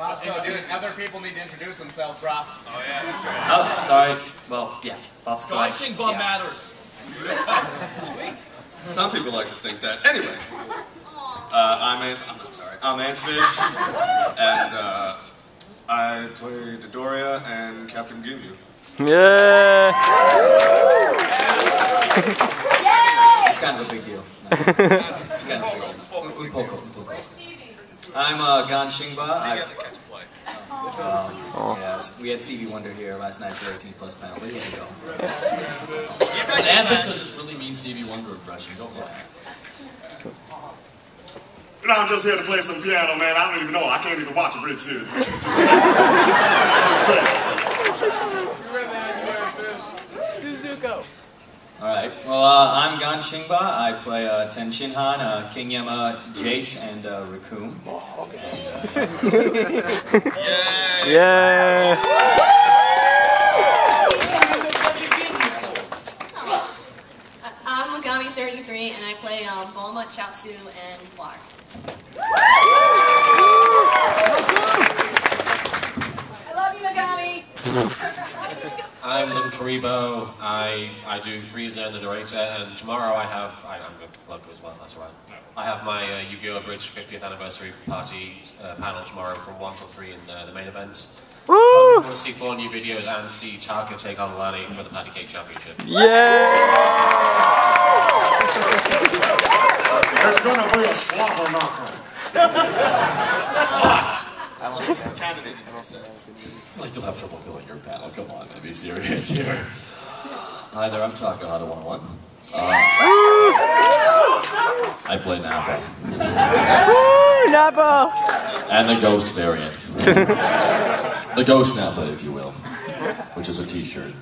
Bosco, dude, other people need to introduce themselves, brah. Oh yeah, that's right. Oh, sorry. Well, yeah. Bosco. I think Bob yeah. matters. Sweet. Some people like to think that. Anyway, uh, I'm Ant. I'm not sorry. I'm Antfish, and uh, I play Dodoria and Captain Ginyu. Yeah. It's kind of a big deal. It's kind of a big deal. Un poco, un poco. I'm uh, Ganxingba. I, Yeah, they catch a flight. um, yes, we had Stevie Wonder here last night for 18 plus panel. There you go. And Ambush does this really mean Stevie Wonder impression. Go for it. No, I'm just here to play some piano, man. I don't even know. I can't even watch abridged series. All right. Well, uh, I'm Ganxingba. I play uh, Tien Shinhan, uh, King Yama, Jeice, and uh, Recoome. Yeah. I'm Megami33 and I play um, Bulma, Chiaotzu, and Clark. I love you, Megami. I'm LittleKuriboh. I I do Frieza and the narrator, and tomorrow I have I, I'm going to plug as well. That's all right. I have my uh, Yu-Gi-Oh! Abridged 50th anniversary party uh, panel tomorrow from one till three in uh, the main events. Woo. You want to see four new videos and see Taka take on Lani for the Patty Cake Championship. Yeah. It's gonna be a slobber knocker. Like you'll have trouble filling your panel. Come on, man, be serious here. Hi there, I'm Takahata 101. Uh, I play Nappa Woo, Nappa. and the Ghost variant. the Ghost Nappa, if you will, which is a T-shirt.